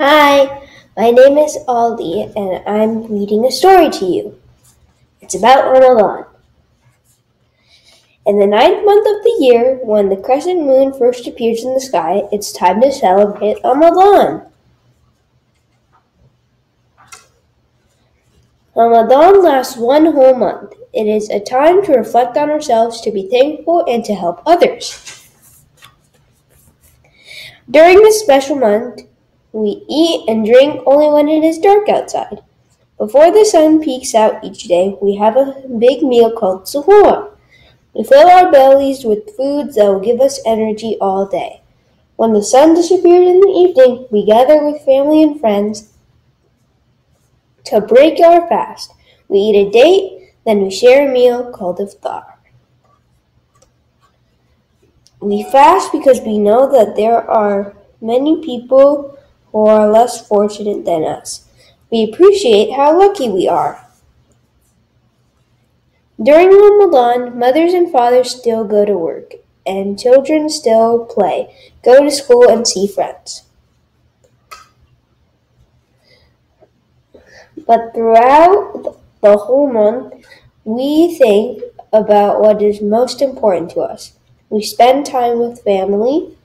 Hi, my name is Ali and I'm reading a story to you. It's about Ramadan. In the ninth month of the year, when the crescent moon first appears in the sky, it's time to celebrate Ramadan. Ramadan lasts one whole month. It is a time to reflect on ourselves, to be thankful, and to help others. During this special month, we eat and drink only when it is dark outside. Before the sun peeks out each day, we have a big meal called suhoor. We fill our bellies with foods that will give us energy all day. When the sun disappears in the evening, we gather with family and friends to break our fast. We eat a date, then we share a meal called iftar. We fast because we know that there are many people who are less fortunate than us. We appreciate how lucky we are. During Ramadan, mothers and fathers still go to work, and children still play, go to school, and see friends. But throughout the whole month, we think about what is most important to us. We spend time with family,